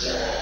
Yeah.